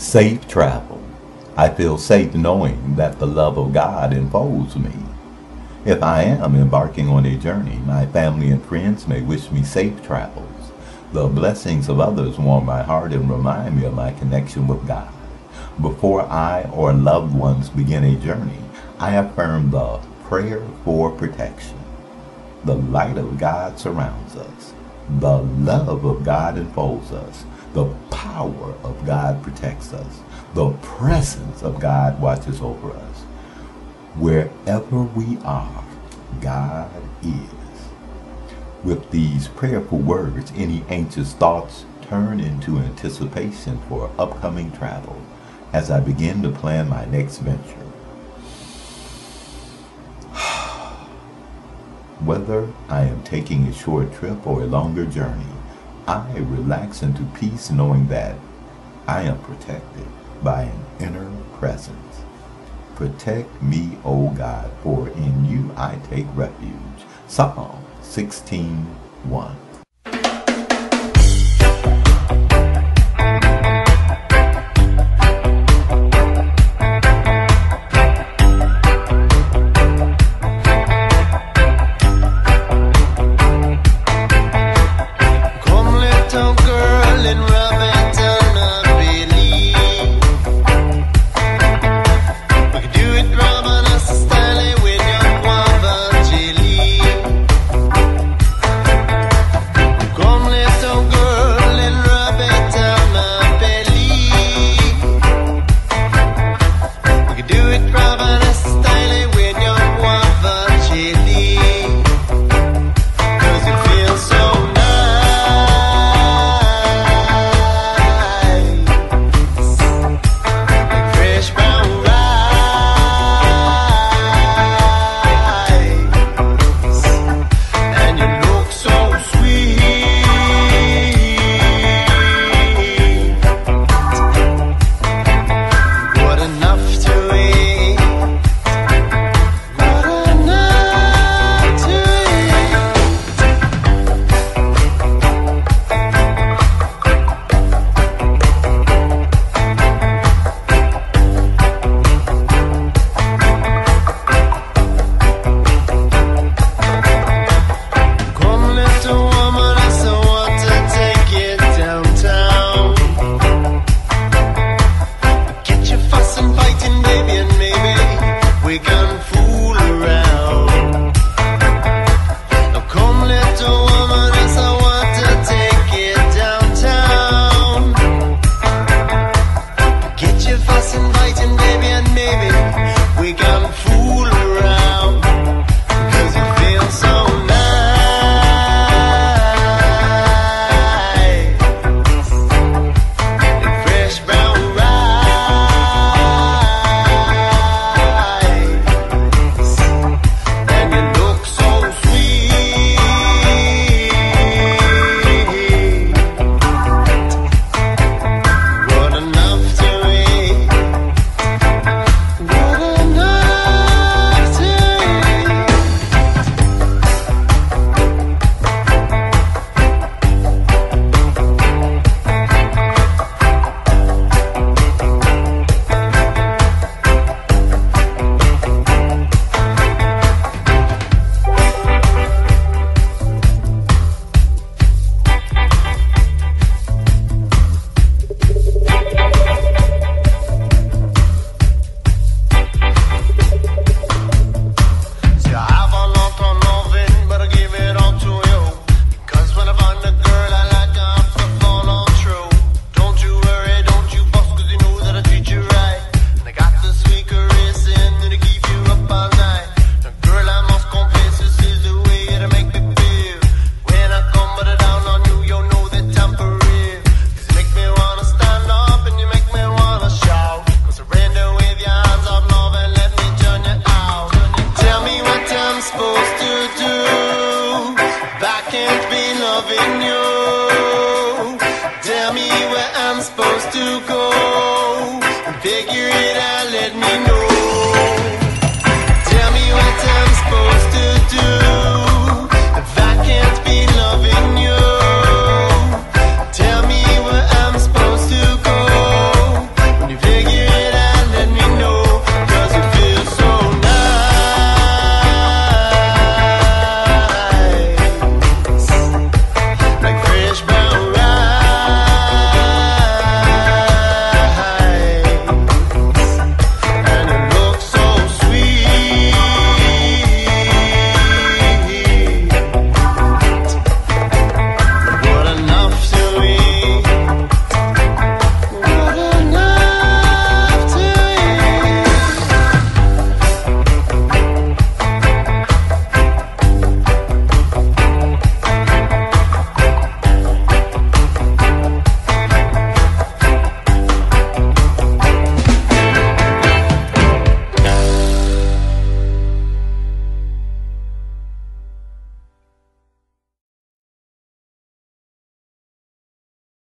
Safe travel. I feel safe knowing that the love of God enfolds me. If I am embarking on a journey, my family and friends may wish me safe travels. The blessings of others warm my heart and remind me of my connection with God. Before I or loved ones begin a journey, I affirm the prayer for protection. The light of God surrounds us. The love of God enfolds us. The power of God protects us. The presence of God watches over us. Wherever we are, God is. With these prayerful words, any anxious thoughts turn into anticipation for upcoming travel as I begin to plan my next venture. Whether I am taking a short trip or a longer journey, I relax into peace knowing that I am protected by an inner presence. Protect me, O God, for in you I take refuge. Psalm 16 1. always been loving you. Tell me where I'm supposed to go. Figure it out, let me know.